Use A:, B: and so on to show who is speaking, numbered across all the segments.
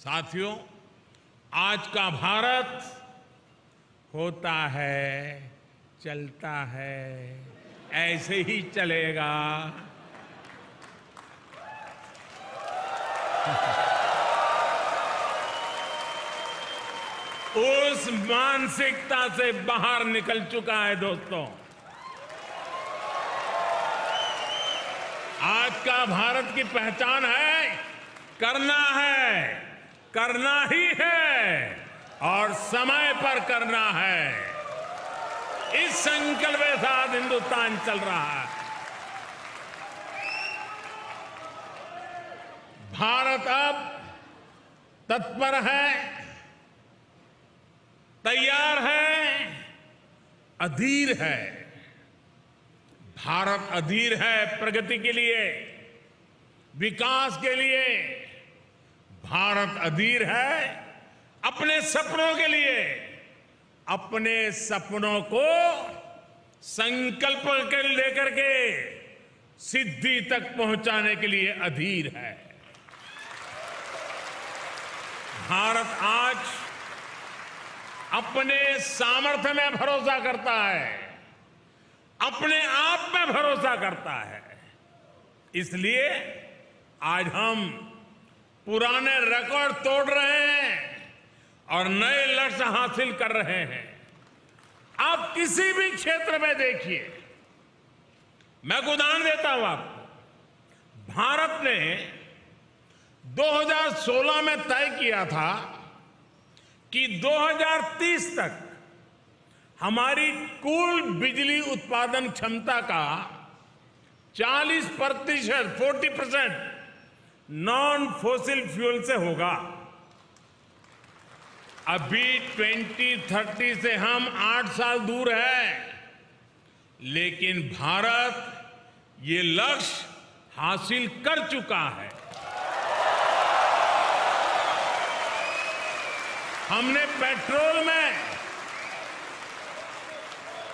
A: साथियों, आज का भारत होता है, चलता है, ऐसे ही चलेगा। उस मानसिकता से बाहर निकल चुका है दोस्तों। आज का भारत की पहचान है, करना है। करना ही है और समय पर करना है। इस संकल्प के साथ हिंदुस्तान चल रहा है। भारत अब तत्पर है, तैयार है, अधीर है। भारत अधीर है प्रगति के लिए, विकास के लिए भारत अधीर है अपने सपनों के लिए। अपने सपनों को संकल्प के लेकर के सिद्धि तक पहुँचाने के लिए अधीर है। भारत आज अपने सामर्थ्य में भरोसा करता है, अपने आप में भरोसा करता है। इसलिए आज हम पुराने रिकॉर्ड तोड़ रहे हैं और नए लक्ष्य हासिल कर रहे हैं। आप किसी भी क्षेत्र में देखिए, मैं उदाहरण देता हूँ आपको। भारत ने 2016 में तय किया था कि 2030 तक हमारी कुल बिजली उत्पादन क्षमता का 40 प्रतिशत, forty percent non fossil fuel से होगा। अभी 2030 से हम आठ साल दूर हैं। लेकिन भारत ये लक्ष्य हासिल कर चुका है। हमने पेट्रोल में,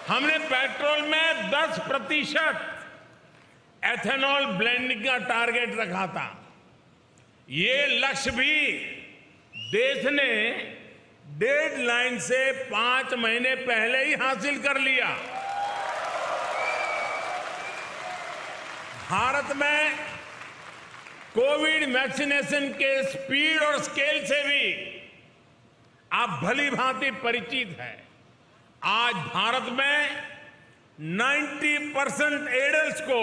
A: हमने पेट्रोल में 10 प्रतिशत एथेनॉल ब्लेंडिंग का टारगेट रखा था। ये लक्ष्य भी देश ने डेड लाइन से पाँच महीने पहले ही हासिल कर लिया। भारत में कोविड वैक्सीनेशन के स्पीड और स्केल से भी आप भली भांति परिचित है। आज भारत में 90 परसेंट एडल्ट को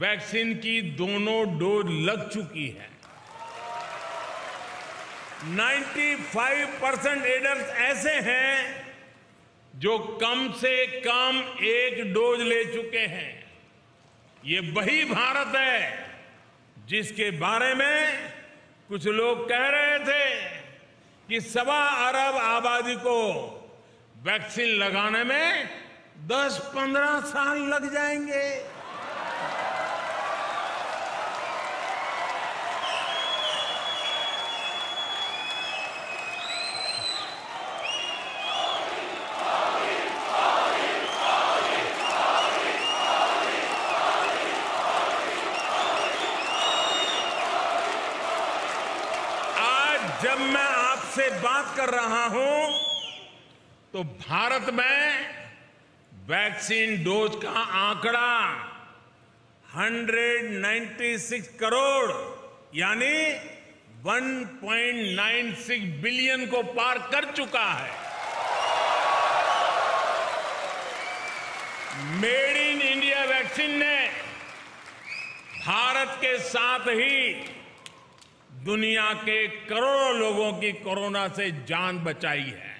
A: वैक्सीन की दोनों डोज लग चुकी है। 95 परसेंट एडल्ट ऐसे हैं जो कम से कम एक डोज ले चुके हैं। ये वही भारत है जिसके बारे में कुछ लोग कह रहे थे कि सवा अरब आबादी को वैक्सीन लगाने में 10-15 साल लग जाएँगे। जब मैं आपसे बात कर रहा हूँ तो भारत में वैक्सीन डोज का आंकड़ा 196 करोड़, यानी 1.96 बिलियन को पार कर चुका है। मेड इन इंडिया वैक्सीन ने भारत के साथ ही दुनिया के करोड़ों लोगों की कोरोना से जान बचाई है।